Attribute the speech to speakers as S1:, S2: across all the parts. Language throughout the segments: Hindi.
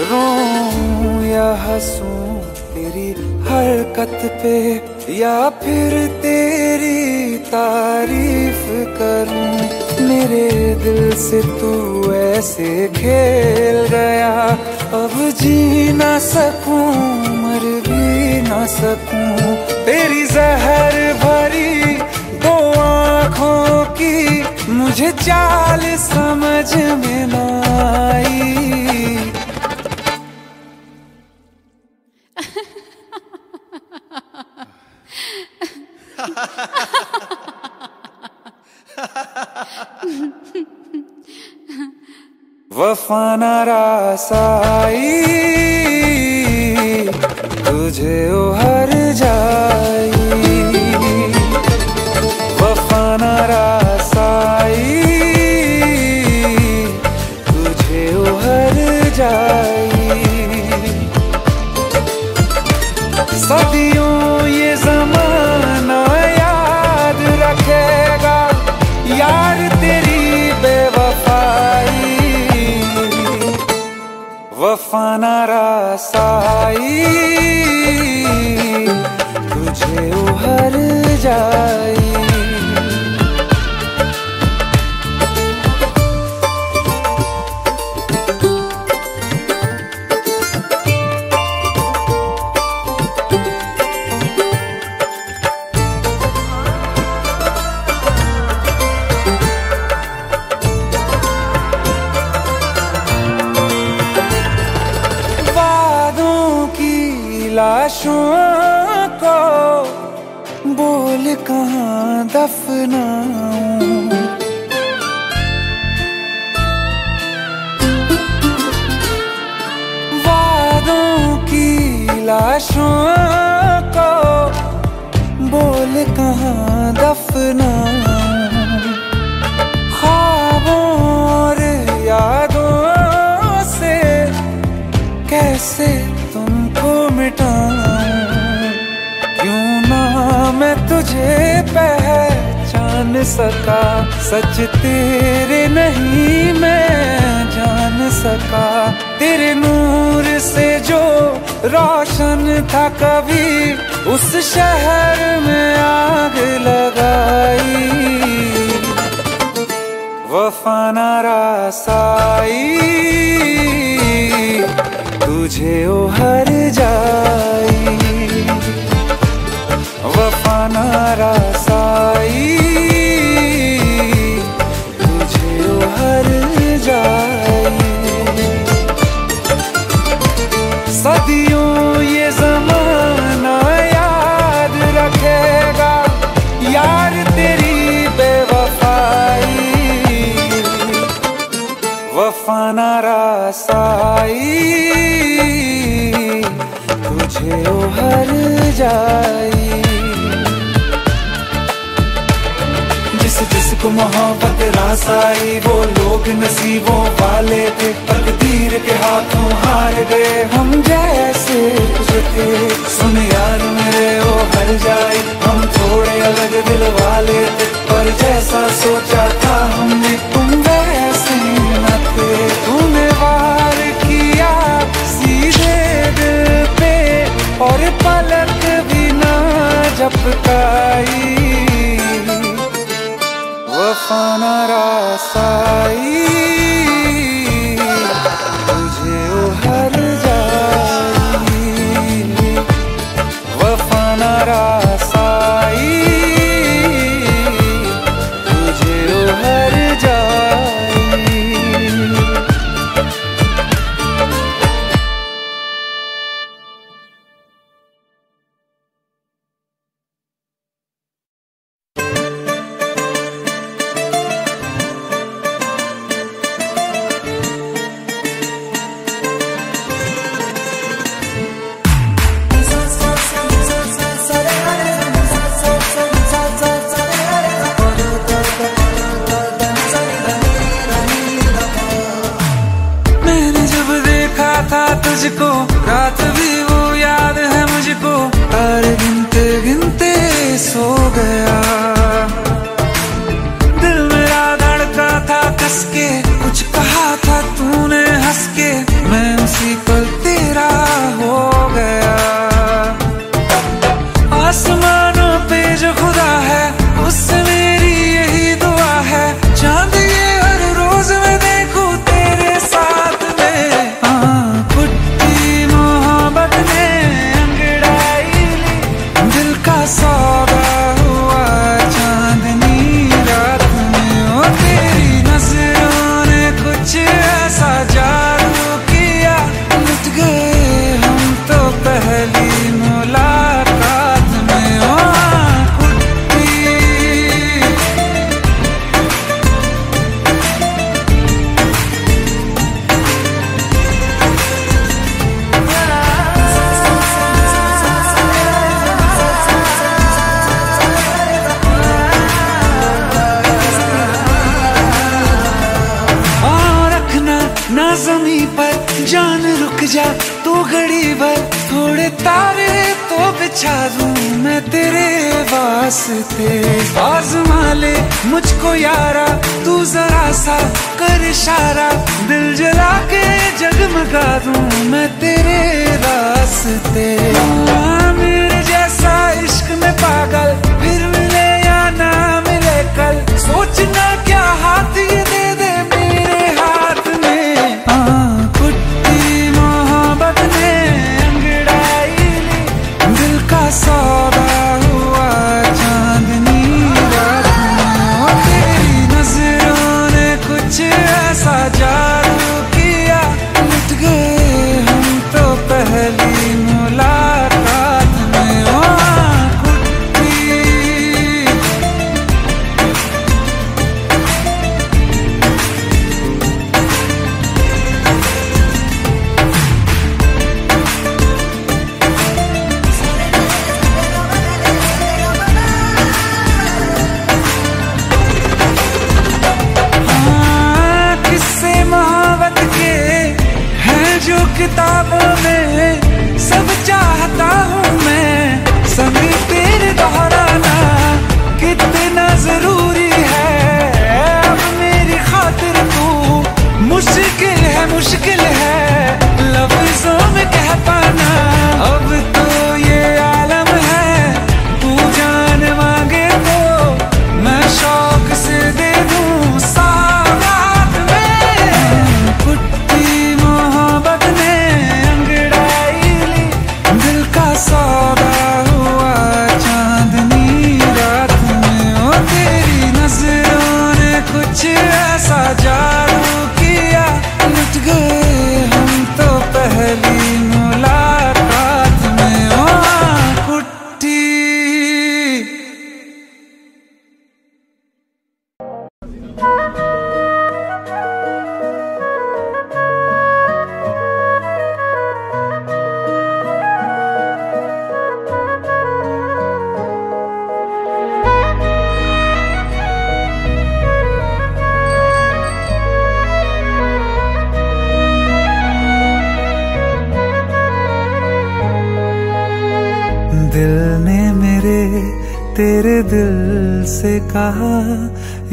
S1: रो या हंसूं तेरी हरकत पे, या फिर तेरी तारीफ़ करूँ, मेरे दिल से तू ऐसे खेल गया। अब जी ना सकूँ, मर भी ना सकूँ, तेरी जहर भरी दो आँखों की मुझे चाल समझ में ना आई। वफा नारासाई तुझे ओ हर जाई दफनाऊं वादों की लाशों को बोल कहाँ दफनाऊं सका, सच तेरे नहीं मैं जान सका। तेरे नूर से जो रोशन था कभी, उस शहर में आग लगाई। वफा नारासाई तुझे ओ हर जाई। वफा नारासाई तुझे ओ हर जाए। सदियों ये जमाना याद रखेगा, यार तेरी बेवफाई। वफा नारासाई तुझे ओ हर जाई जिसको मोहब्बत रासाई वो लोग नसीबों वाले थे तकदीर के हाथों हार गए। हम जैसे सुन यार मेरे वो हर जाए। दूँ मैं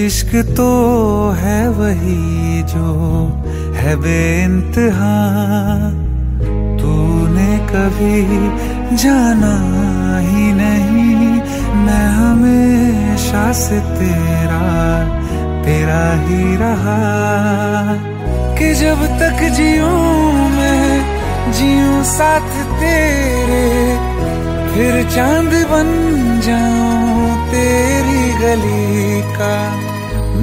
S1: इश्क तो है वही जो है बेइंतहा। तूने कभी जाना ही नहीं, मैं हमेशा से तेरा तेरा ही रहा। कि जब तक जीऊं मैं, जीऊं साथ तेरे, फिर चाँद बन जाऊँ तेरी गली का।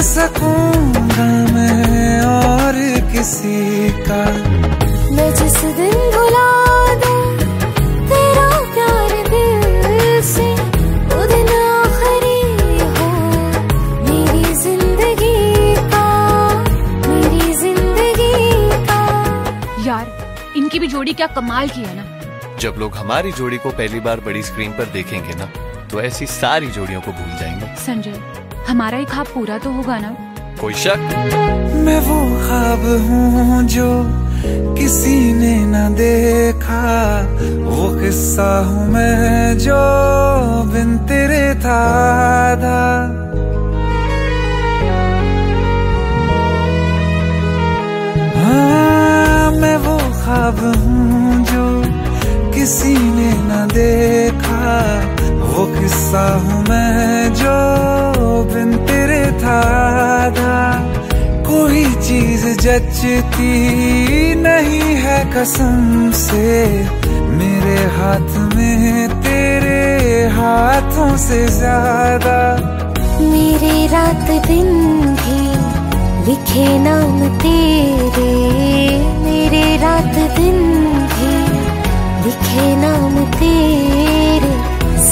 S1: सकूँगा मैं और किसी का।
S2: मैं जिस दिन भुला दूँ तेरा प्यार दिल से वो दिन आखिरी हो। मेरी ज़िंदगी का मेरी ज़िंदगी का।
S3: यार इनकी भी जोड़ी क्या कमाल की है ना।
S4: जब लोग हमारी जोड़ी को पहली बार बड़ी स्क्रीन पर देखेंगे ना तो ऐसी सारी जोड़ियों को भूल जाएँगे।
S3: संजय हमारा ही ख्वाब पूरा तो होगा ना?
S4: कोई शक?
S1: मैं वो ख्वाब हूँ जो किसी ने न देखा। वो किस्सा हूँ मैं जो बिन तेरे था हाँ मैं वो ख्वाब हूँ जो किसी ने न देखा। वो किस्सा हूँ मैं जो बिन तेरे था कोई चीज़ जचती नहीं है कसम से। मेरे हाथ में, तेरे हाथों से ज़्यादा।
S2: मेरे रात दिन भी लिखे नाम तेरे। मेरे रात दिन भी लिखे नाम तेरे।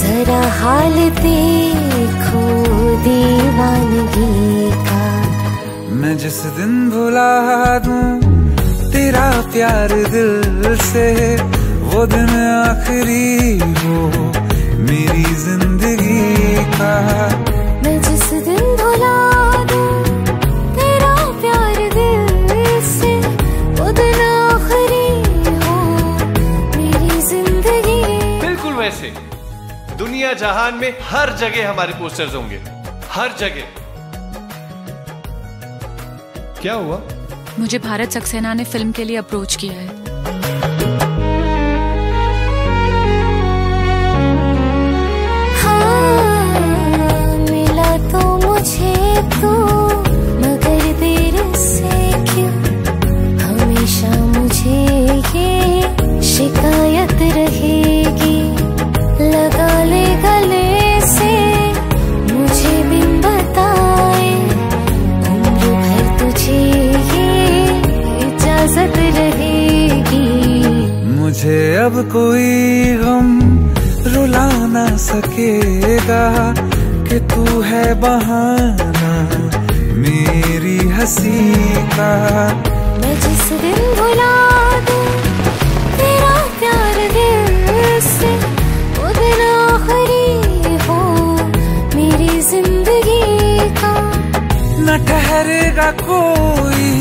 S2: जरा हाल देखो। दीवानगी का।
S1: मैं जिस दिन भुला दूँ तेरा प्यार दिल से वो दिन आखिरी हो मेरी ज़िंदगी का।
S2: मैं जिस दिन भुला दूँ तेरा प्यार दिल से वो दिन आखिरी हो मेरी ज़िंदगी।
S4: बिल्कुल वैसे। दुनिया जहान में हर जगह हमारे पोस्टर्स होंगे। हर जगह। क्या हुआ?
S3: मुझे भारत सक्सेना ने फ़िल्म के लिए अप्रोच किया है।
S2: हाँ, मिला तो मुझे तो मगर देर से क्यों? हमेशा मुझे ये शिकायत मुझे
S1: अब कोई गम रुला ना सकेगा कि तू है बहाना मेरी हँसी का।
S2: मैं जिस दिन भुला दूँ तेरा प्यार दिल से वो दिन आखिरी हो मेरी ज़िंदगी का।
S1: न ठहरेगा कोई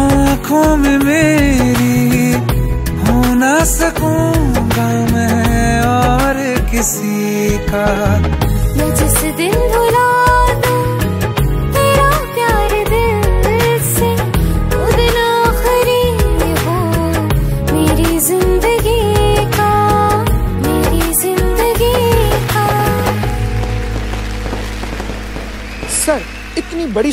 S1: आँखों में मेरी ना सकूँगा मैं और किसी का।
S2: मैं जिस दिन भुला दूँ तेरा प्यार दिल से वो दिन आखिरी हो। मेरी ज़िंदगी का मेरी ज़िंदगी का।
S5: सर इतनी बड़ी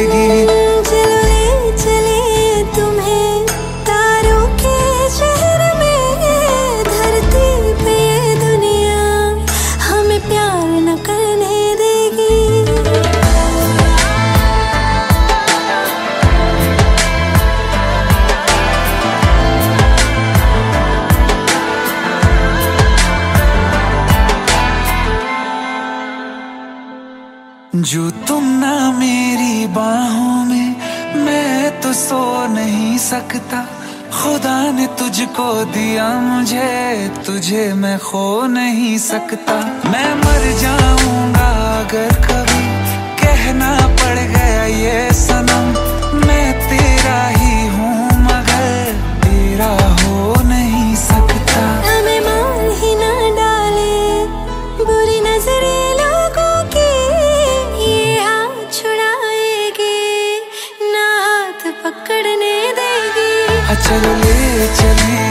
S1: मेरी बाहों में मैं तो सो नहीं सकता। खुदा ने तुझको दिया मुझे, तुझे मैं खो नहीं सकता। मैं मर जाऊँगा अगर कभी, कहना पड़ गया ये सनम। मैं तेरा हूँ चलो ले चले।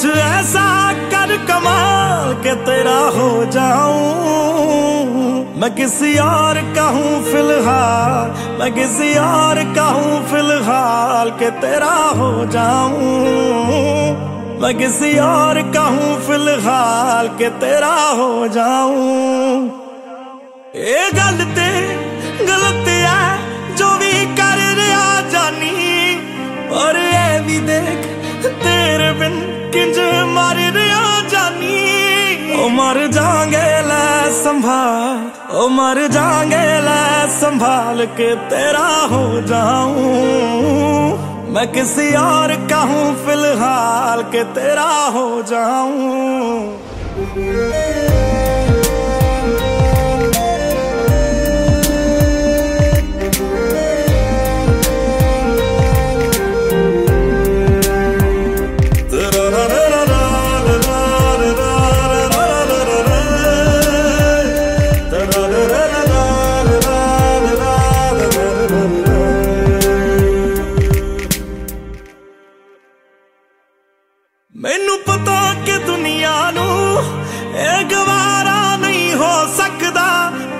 S1: कुछ
S6: ऐसा कर कमाल के तेरा हो जाऊँ। मैं किसी और कहूँ फ़िलहाल, मैं किसी और कहूँ फ़िलहाल के तेरा हो जाऊँ। मैं किसी और कहूँ फ़िलहाल के तेरा हो जाऊँ। ये गलती गलती है जो भी कर रहा जानी, और ये भी देख तेरे बिना किंज मर रहा जानी, ओ मर जागे लै संभाल, ओ मर जागे लै संभाल के तेरा हो जाऊँ। मैं किसी और का हूँ फ़िलहाल के तेरा हो जाऊँ।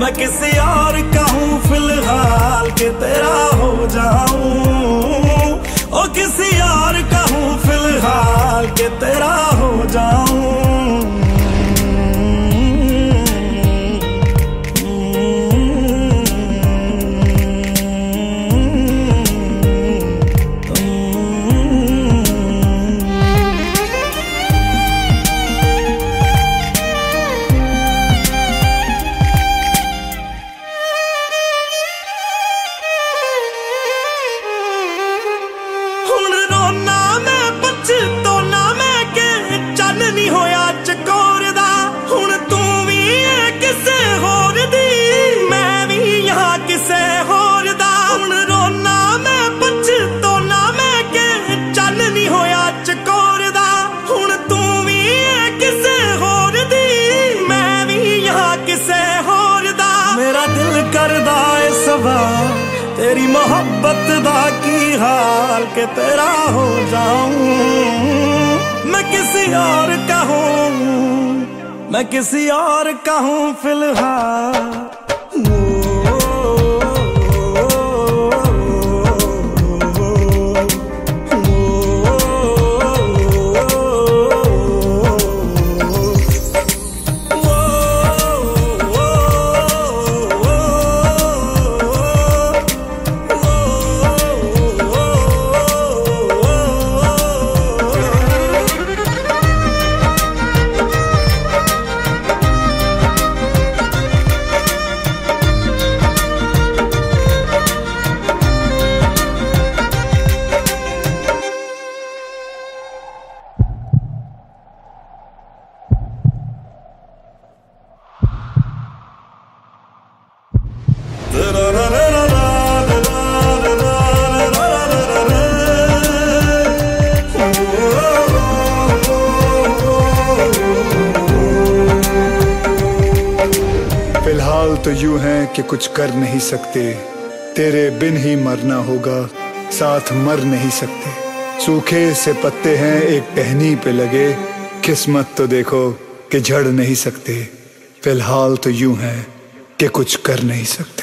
S6: मैं किसी और कहूँ फ़िलहाल के तेरा हो जाऊँ। ओ किसी और कहूँ फ़िलहाल के तेरा हो जाऊँ। हाल के तेरा हो जाऊँ। मैं किसी और कहूँ मैं किसी और कहूँ फ़िलहाल।
S7: कुछ कर नहीं सकते। तेरे बिन ही मरना होगा, साथ मर नहीं सकते। सूखे से पत्ते हैं, एक टहनी पे लगे। किस्मत तो देखो कि झड़ नहीं सकते। फ़िलहाल तो यूँ है कि कुछ कर नहीं सकते।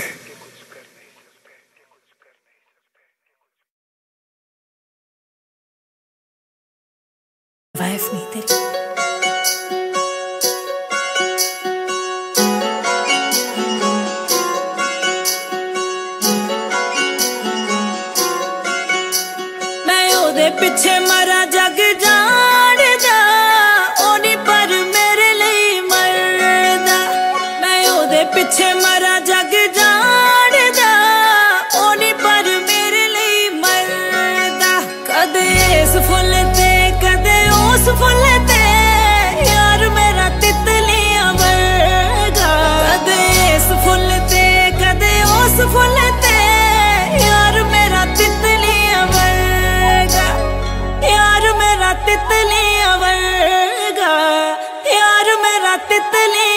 S8: तितली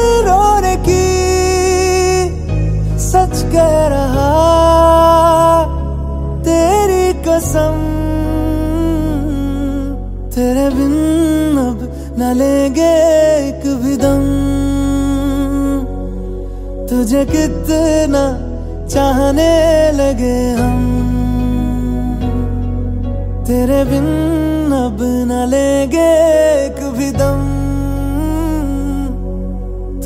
S8: नज़रों ने की सच कह रहा, तेरी कसम तेरे बिन अब न लेंगे एक भी तुझे कितना चाहने लगे हम, तेरे बिन अब न लेंगे एक भी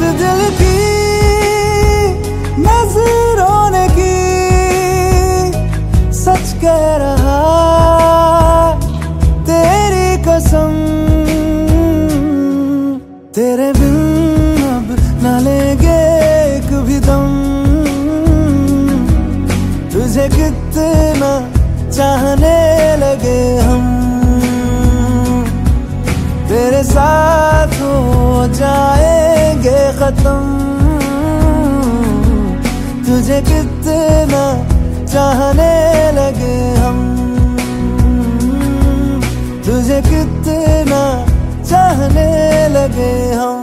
S8: बात तुझे कितना चाहने लगे हम। तुझे कितना चाहने लगे हम।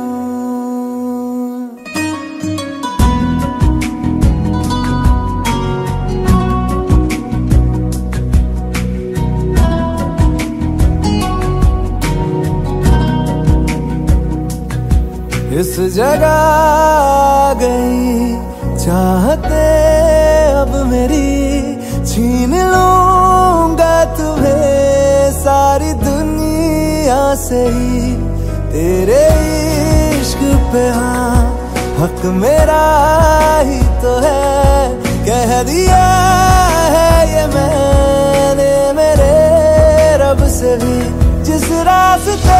S8: इस जगह गई चाहते से ही तेरे इश्क पे हाँ हक मेरा ही तो है। कह दिया है ये मैंने मेरे रब से भी, जिस रास्ते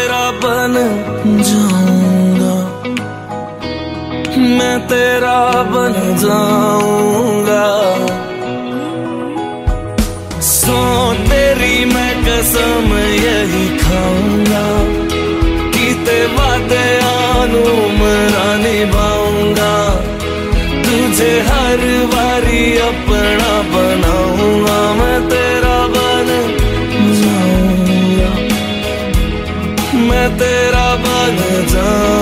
S6: बन जाऊँगा। मैं तेरा बन जाऊँगा। सो तेरी मैं कसम, यही खाऊँगा। कीते वादे आनू मरा निभाऊँगा। तुझे हर बारी अपना तेरा बन जाऊँगा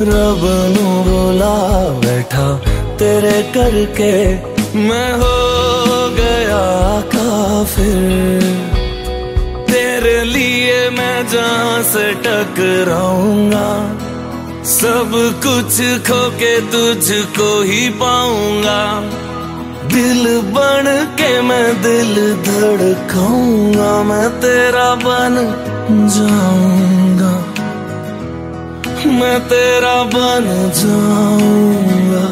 S6: रब बोला, बैठा तेरे करके मैं हो गया काफिर। तेरे लिए मैं जहाँ से टकराऊँगा, सब कुछ खो के तुझको ही पाऊँगा। दिल बन के मैं दिल धड़काऊँगा, मैं तेरा बन जाऊँगा मैं तेरा बन जाऊँगा।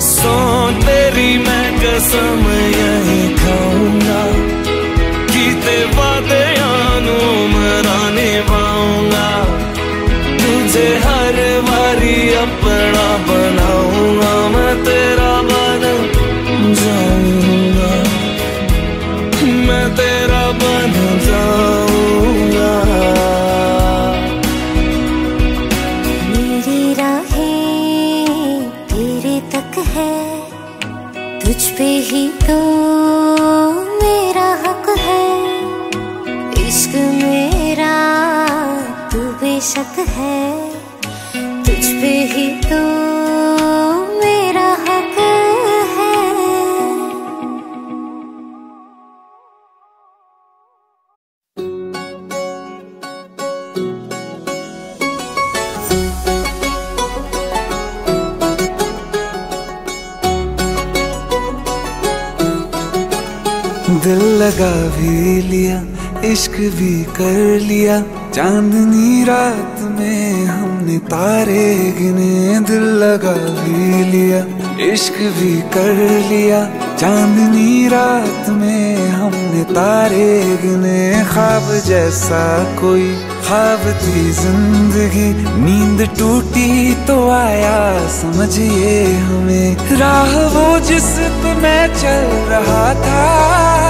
S6: सो तेरी मैं कसम, यही खाऊँगा। कीते वादे आनू मरा निभाऊँगा तुझे हर बारी अपना बनाऊँगा। मैं तेरा बन
S2: है तुझ पे ही तो मेरा हक है।
S1: दिल लगा भी लिया, इश्क भी कर लिया। चांदनी रात में हमने तारे गिने दिल लगा भी लिया, इश्क भी कर लिया। चांदनी रात में हमने तारे गिने, ख्वाब जैसा कोई, ख्वाब थी ज़िंदगी। नींद टूटी तो आया, समझिए हमें। राह वो जिस पे मैं चल रहा था।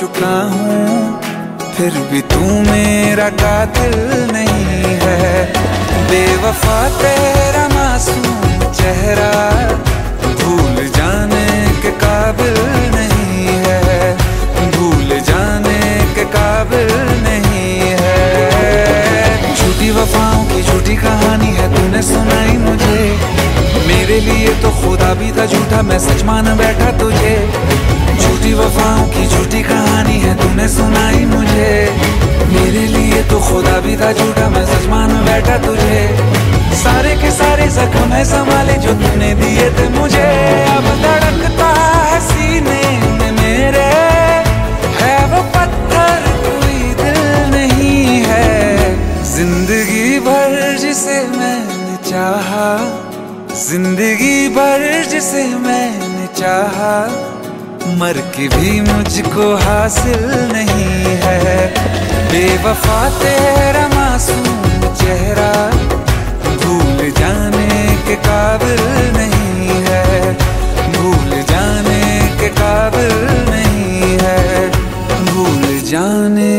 S1: चुका हूँ, फिर भी तू मेरा कातिल नहीं है। बेवफा तेरा मासूम चेहरा भूल जाने के काबिल नहीं है। भूल जाने के काबिल नहीं है। झूठी वफाओं की झूठी कहानी है, तूने सुनाई मुझे। मेरे लिए तो खुदा भी था झूठा, मैं सच मान बैठा तुझे। झूठी वफाओं की झूठी कहानी है तूने सुनाई मुझे। मेरे लिए तो खुदा भी था झूठा, मैं सच मान बैठा तुझे। सारे के सारे जख्म है संभाले जो तूने दिए थे मुझे। अब धड़कता है सीने में मेरे। है वो पत्थर, कोई दिल नहीं है। ज़िंदगी भर जिसे मैंने चाहा, ज़िंदगी भर जिसे मैंने चाहा। मर के भी मुझको हासिल नहीं है। बेवफा तेरा मासूम चेहरा भूल जाने के काबिल नहीं है। भूल जाने के काबिल नहीं है। भूल जाने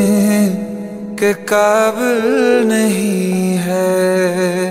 S1: के काबिल नहीं है।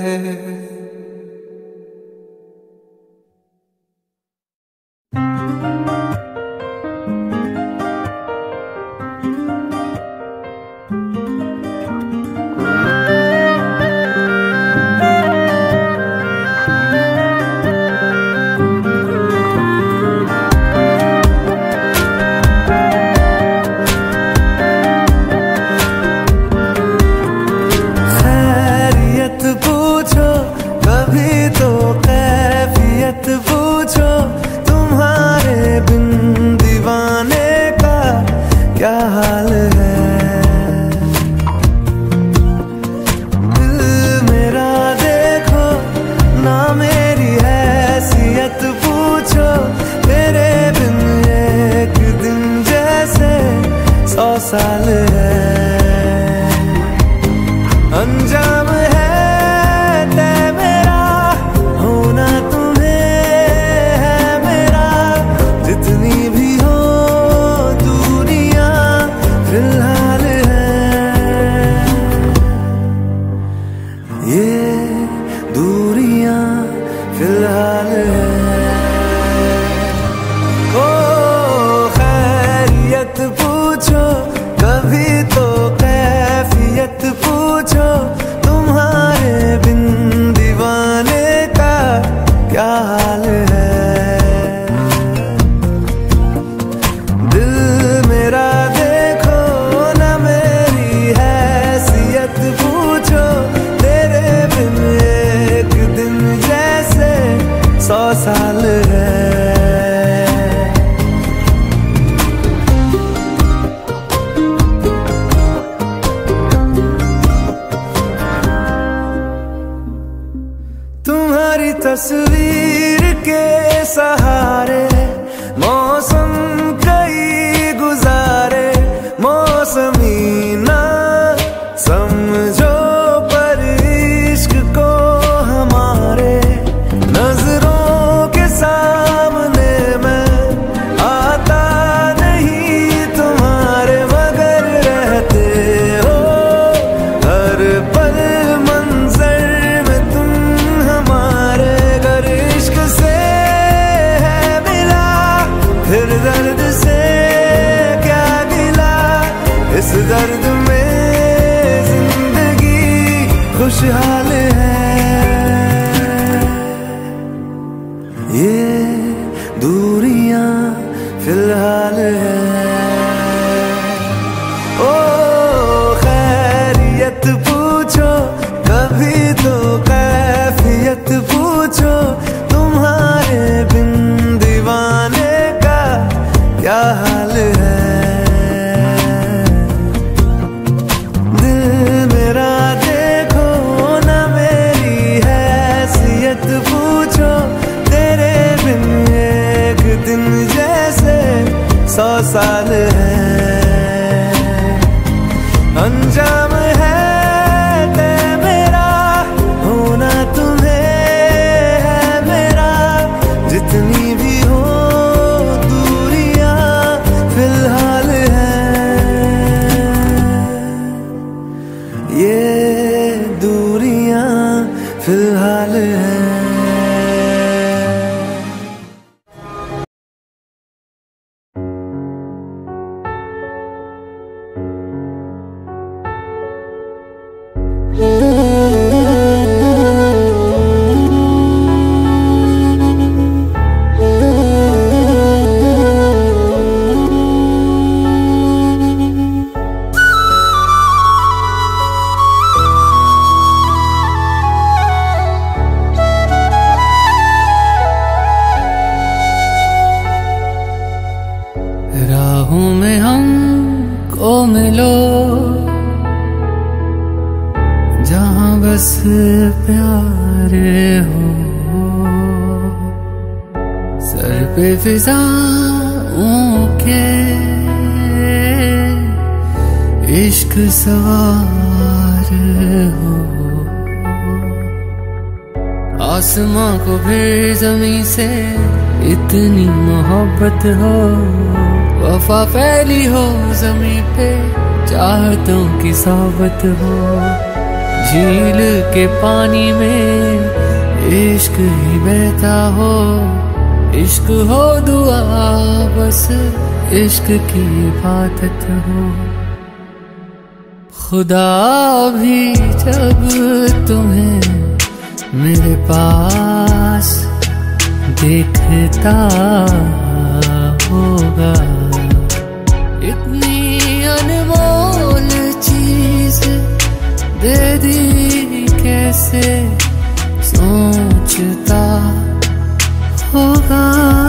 S8: मौसमी ना फिर
S2: जमी से इतनी मोहब्बत हो। वफा फैली हो जमी पे, चाहतों की सोबत हो। झील के पानी में इश्क ही बहता हो। इश्क हो दुआ, बस इश्क की बात हो। खुदा भी जब तुम्हें मेरे पास
S9: पास देखता होगा।
S2: इतनी अनमोल चीज़ दे दी कैसे सोचता होगा।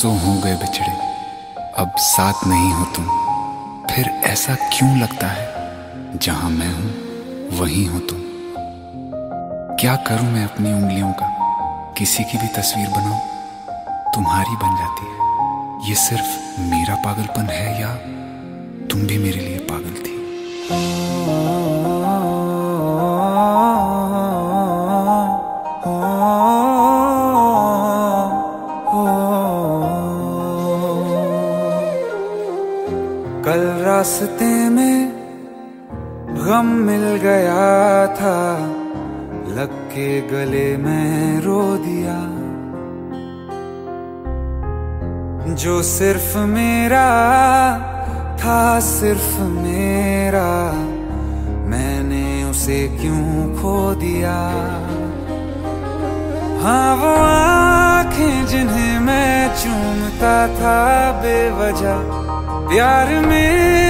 S10: बरसों हो गए बिछड़े। अब साथ नहीं हो तुम। फिर ऐसा क्यों लगता है? जहाँ मैं हूँ, वहीं हो तुम। क्या करूँ मैं अपनी उंगलियों का? किसी की भी तस्वीर बनाऊँ? तुम्हारी बन जाती है। ये सिर्फ़ मेरा पागलपन है या तुम भी मेरे लिए पागल थी?
S1: रास्ते में गम मिल गया था, लग के गले में रो दिया। जो सिर्फ़ मेरा था, सिर्फ़ मेरा, मैंने उसे क्यों खो दिया? हाँ वो आँखें जिन्हें मैं चूमता था, बेवजह प्यार मेरे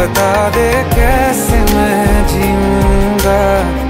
S1: बता दे कैसे मैं जीऊँगा?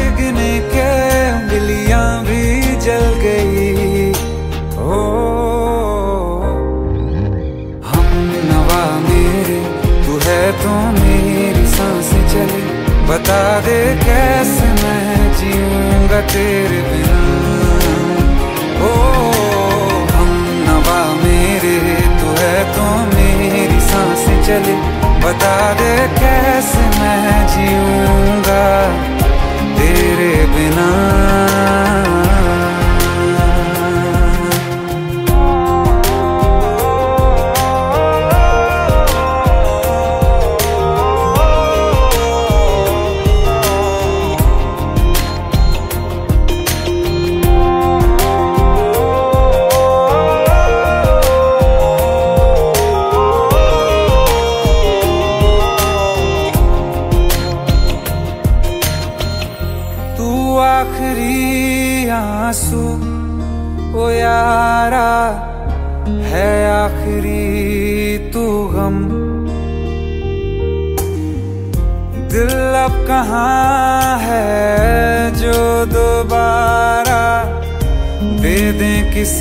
S1: के उंगलियाँ भी जल गई। ओ, हम नवा मेरे, तू है तो मेरी साँसें चले। बता दे कैसे मैं जीऊँगा तेरे बिना। ओ, हम नवा मेरे, तू है तो मेरी साँसें चले। बता दे कैसे मैं जीऊँगा तेरे बिना।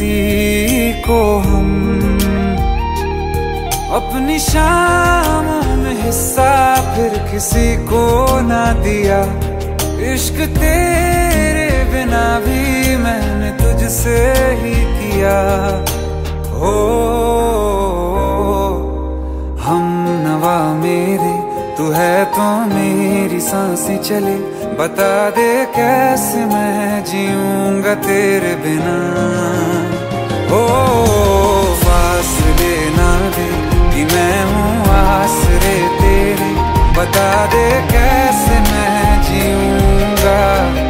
S1: किसी को हम अपनी शामों में हिस्सा फिर किसी को ना दिया। इश्क तेरे बिना भी मैंने तुझसे ही किया। हो हम नवा मेरे, तू है तो मेरी साँसें चले। बता दे कैसे मैं जीऊँगा तेरे बिना? ओ फासले ना दे कि मैं हूँ आसरे तेरे। बता दे कैसे मैं जीऊँगा?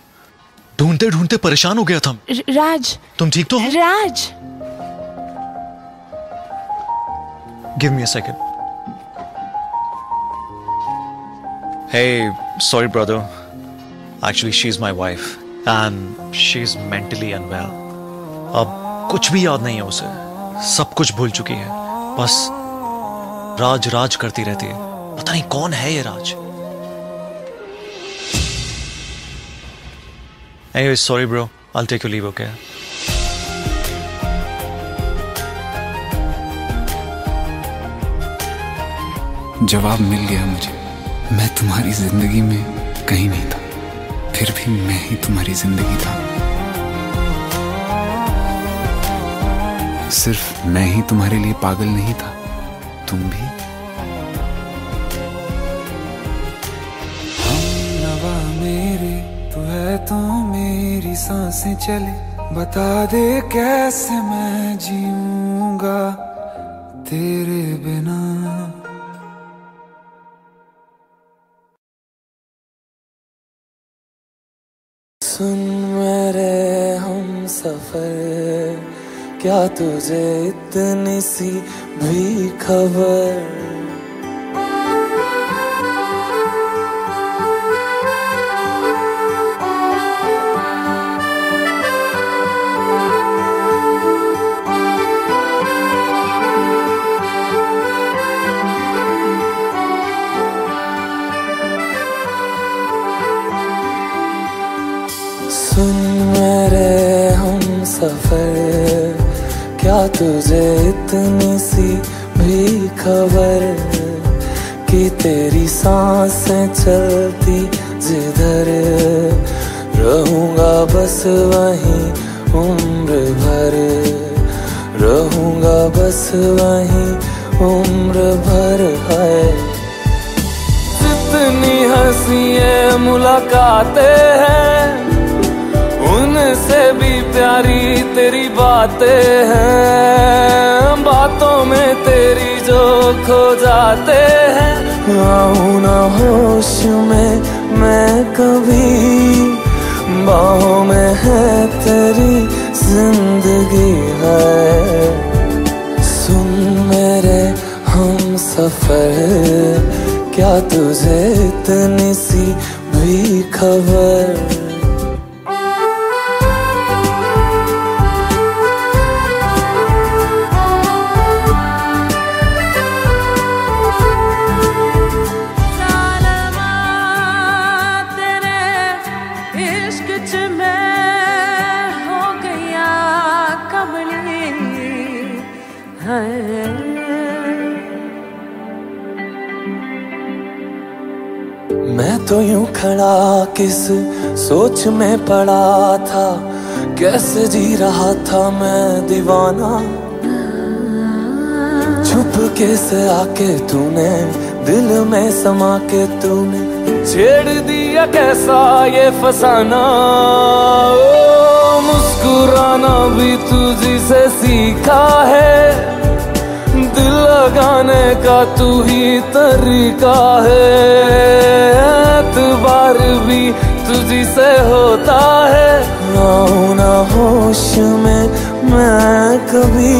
S11: ढूंढते ढूंढते परेशान हो गया था
S3: राज।
S11: तुम ठीक तो हो?
S3: Raj.
S11: Give me a second Hey, sorry, brother. Actually, she's my wife, and she's mentally unwell. अब कुछ भी याद नहीं है उसे। सब कुछ भूल चुकी है। बस राज राज करती रहती है। पता नहीं कौन है ये राज। Anyway, sorry, bro. I'll take your leave, okay?
S10: जवाब मिल गया मुझे मैं तुम्हारी ज़िंदगी में कहीं नहीं था फिर भी मैं ही तुम्हारी ज़िंदगी था सिर्फ़ मैं ही तुम्हारे लिए पागल नहीं था तुम भी
S1: साँसें चले। बता दे कैसे मैं जीऊँगा तेरे बिना?
S6: सुन मेरे हम सफ़र, क्या तुझे इतनी सी भी खबर? तुझे इतनी सी भी खबर कि तेरी साँसें चलती जिधर रहूँगा बस वहीं उम्र भर। रहूँगा बस वहीं उम्र भर है। जितनी हँसी मुलाकातें हैं भी प्यारी तेरी बातें हैं, बातों में तेरी जो खो जाते हैं। आऊँ ना होश में मैं कभी, बाहों में है तेरी ज़िंदगी है। सुन मेरे हम सफ़र, क्या तुझे इतनी सी भी खबर? तो यूँ खड़ा किस सोच में पड़ा था? कैसे जी रहा था मैं दीवाना? छुप के से आके तूने? दिल में समा के तूने। छेड़ दिया कैसा ये फसाना? ओ, मुस्कुराना भी तुझी से सीखा है। दिल लगाने का तू ही तरीका है। एतबार भी तुझी से होता है। आऊँ ना होश में मैं कभी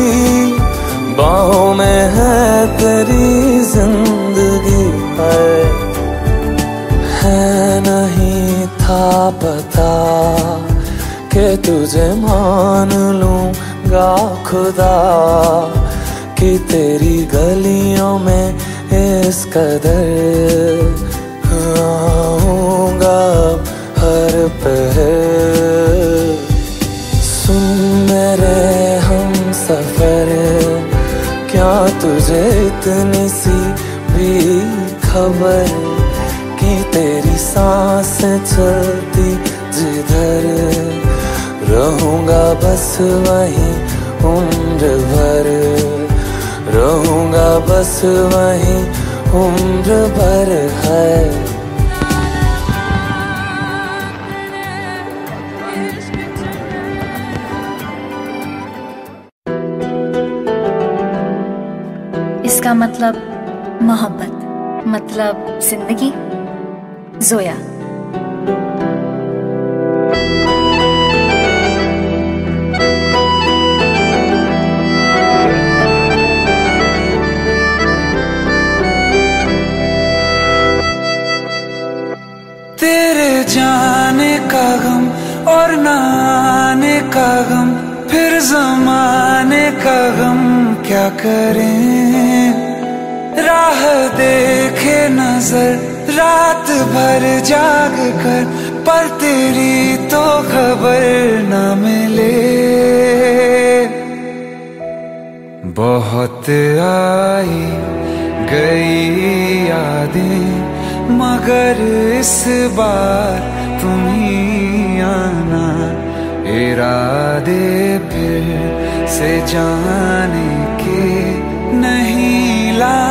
S6: बाहों में है तेरी ज़िंदगी है। है नहीं था पता कि तुझे मान लूँगा खुदा कि तेरी गलियों में इस कदर इतनी सी भी खबर कि तेरी सांस चलती जिधर रहूँगा बस वहीं उम्र भर। रहूँगा बस वहीं उम्र भर है।
S12: इसका मतलब मोहब्बत मतलब ज़िंदगी। जोया।
S1: तेरे जाने का गम और नाने का गम, फिर जमाने का गम, क्या करें? राह देखे नज़र, रात भर जाग कर, पर तेरी तो खबर न मिले। बहुत आई गई यादें, मगर इस बार तुम ही आना। इरादे फिर से जाने के नहीं लाना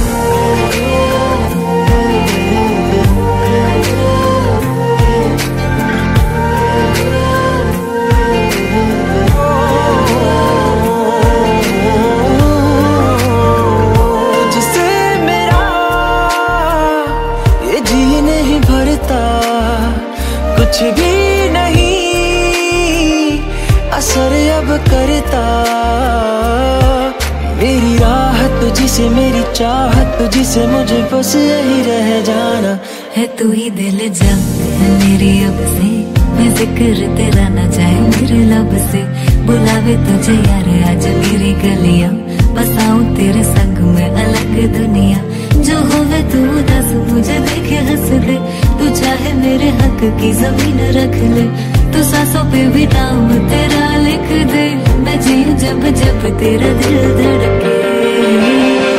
S13: कुछ भी नहीं। असर अब करता। मेरी राहत तुझसे मेरी चाहत तुझसे मुझे बस यही रह जाना।
S14: है तू ही दिल जा, है मेरी अब से। मैं ज़िक्र तेरा ना जाए मेरे लब से। बुलावे तुझे यार, आज मेरी गलियाँ। बसाऊं तेरे संग में अलग दुनिया। होवे तू दस, मुझे देखे हंस दे तू चाहे मेरे हक की ज़मीन रख ले। तू सासों पे भी नाम तेरा लिख दे। मैं जी जब जब तेरा दिल धड़के।